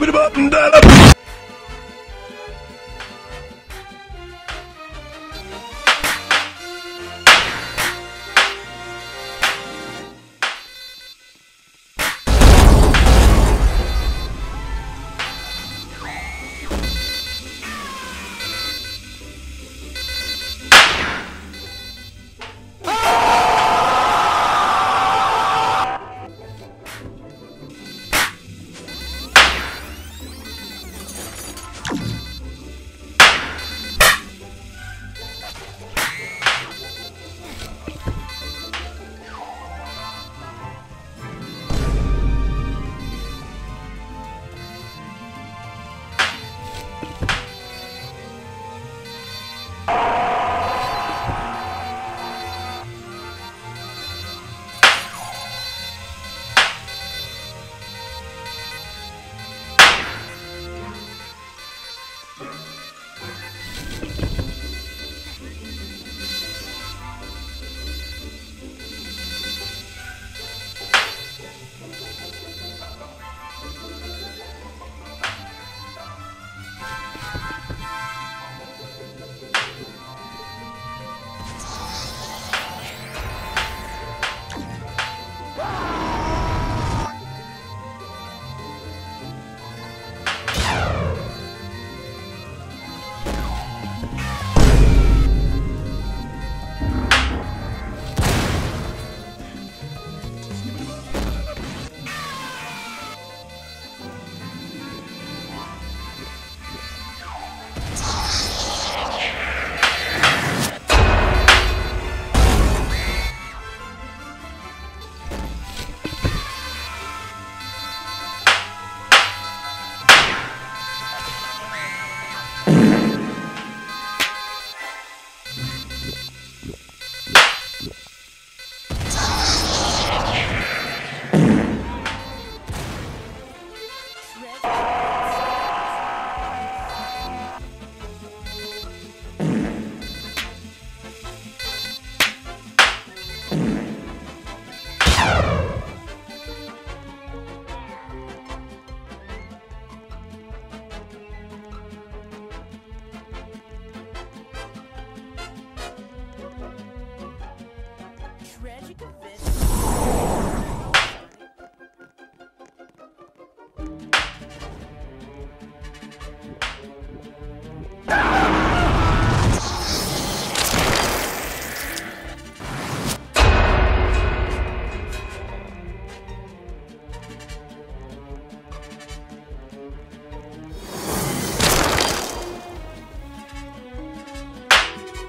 skip it up and down.